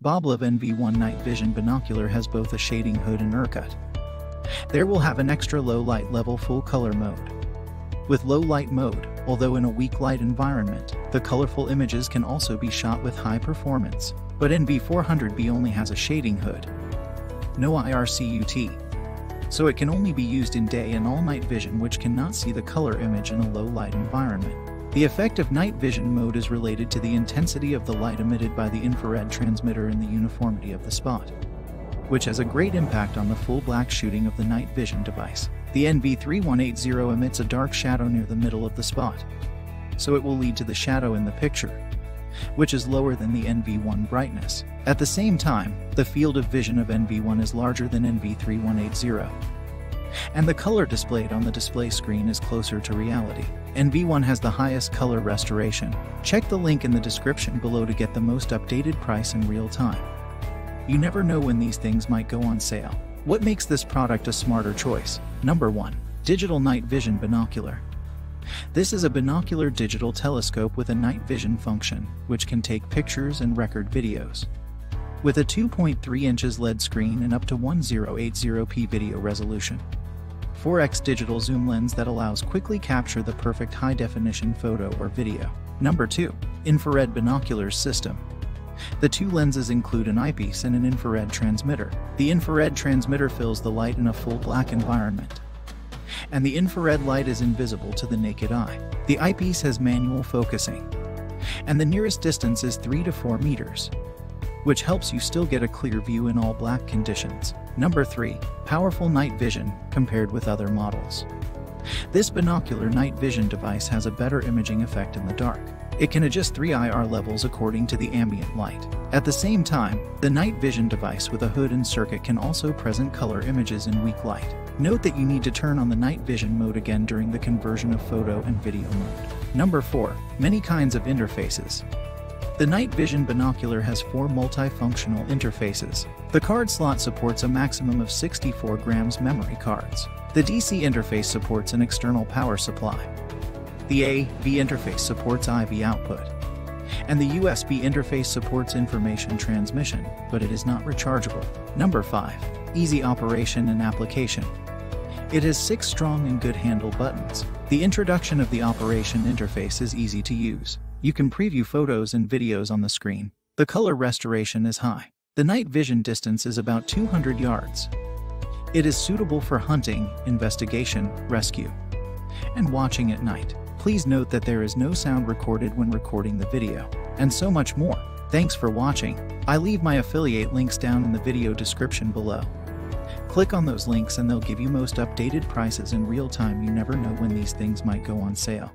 Boblov NV1 Night Vision Binocular has both a shading hood and IRCUT. There will have an extra low light level full color mode. With low light mode, although in a weak light environment, the colorful images can also be shot with high performance. But NV400B only has a shading hood. No IRCUT. So it can only be used in day and all night vision which cannot see the color image in a low light environment. The effect of night vision mode is related to the intensity of the light emitted by the infrared transmitter and the uniformity of the spot, which has a great impact on the full black shooting of the night vision device. The NV3180 emits a dark shadow near the middle of the spot, so it will lead to the shadow in the picture, which is lower than the NV1 brightness. At the same time, the field of vision of NV1 is larger than NV3180 and the color displayed on the display screen is closer to reality. NV1 has the highest color restoration. Check the link in the description below to get the most updated price in real time. You never know when these things might go on sale. What makes this product a smarter choice? Number 1. Digital Night Vision Binocular. This is a binocular digital telescope with a night vision function, which can take pictures and record videos. With a 2.3 inches LED screen and up to 1080p video resolution. 4x digital zoom lens that allows quickly capture the perfect high definition photo or video. Number 2. Infrared Binoculars System. The two lenses include an eyepiece and an infrared transmitter. The infrared transmitter fills the light in a full black environment. And the infrared light is invisible to the naked eye. The eyepiece has manual focusing. And the nearest distance is 3 to 4 meters which helps you still get a clear view in all black conditions. Number 3. Powerful night vision compared with other models. This binocular night vision device has a better imaging effect in the dark. It can adjust 3 IR levels according to the ambient light. At the same time, the night vision device with a hood and IRCUT can also present color images in weak light. Note that you need to turn on the night vision mode again during the conversion of photo and video mode. Number 4. Many kinds of interfaces. The night vision binocular has four multifunctional interfaces. The card slot supports a maximum of 64 grams memory cards. The DC interface supports an external power supply. The AV interface supports IV output. And the USB interface supports information transmission, but it is not rechargeable. Number 5. Easy operation and application. It has six strong and good handle buttons. The introduction of the operation interface is easy to use. You can preview photos and videos on the screen. The color restoration is high. The night vision distance is about 200 yards. It is suitable for hunting, investigation, rescue, and watching at night. Please note that there is no sound recorded when recording the video, and so much more. Thanks for watching. I leave my affiliate links down in the video description below. Click on those links and they'll give you most updated prices in real time. You never know when these things might go on sale.